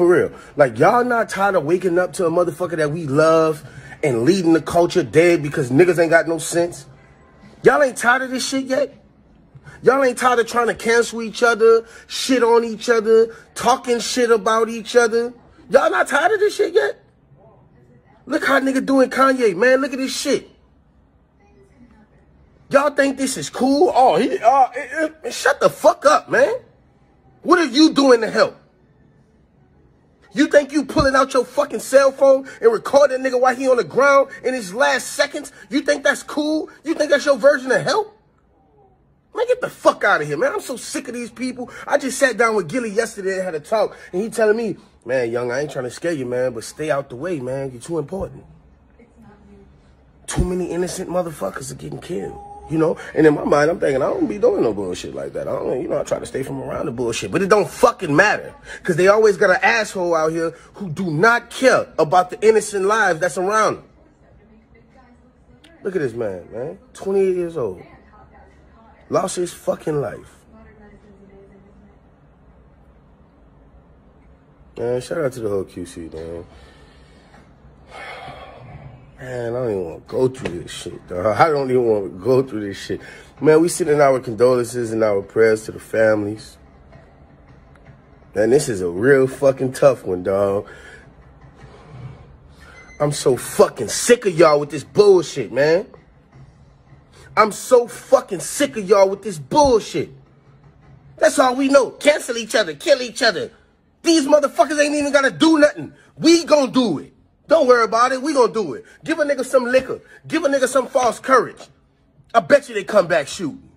For real. Like, y'all not tired of waking up to a motherfucker that we love and leading the culture dead because niggas ain't got no sense? Y'all ain't tired of this shit yet? Y'all ain't tired of trying to cancel each other, shit on each other, talking shit about each other? Y'all not tired of this shit yet? Look how nigga doing Kanye, man. Look at this shit. Y'all think this is cool? Oh, he, uh, eh, eh, shut the fuck up, man. What are you doing to help? You think you pulling out your fucking cell phone and recording nigga while he on the ground in his last seconds? You think that's cool? You think that's your version of help? Man, get the fuck out of here, man. I'm so sick of these people. I just sat down with Gillie yesterday and had a talk, and he telling me, man, young, I ain't trying to scare you, man, but stay out the way, man. You're too important. Too many innocent motherfuckers are getting killed. You know, and in my mind, I'm thinking I don't be doing no bullshit like that. I don't, you know, I try to stay from around the bullshit, but it don't fucking matter because they always got an asshole out here who do not care about the innocent lives that's around them. Look at this man, man, 28 years old, lost his fucking life. Man, shout out to the whole QC, man. Man, I don't even want to go through this shit, dog. I don't even want to go through this shit. Man, we sending our condolences and our prayers to the families. Man, this is a real fucking tough one, dog. I'm so fucking sick of y'all with this bullshit, man. I'm so fucking sick of y'all with this bullshit. That's all we know. Cancel each other, kill each other. These motherfuckers ain't even gotta do nothing. We gonna do it. Don't worry about it. We gonna do it. Give a nigga some liquor. Give a nigga some false courage. I bet you they come back shooting.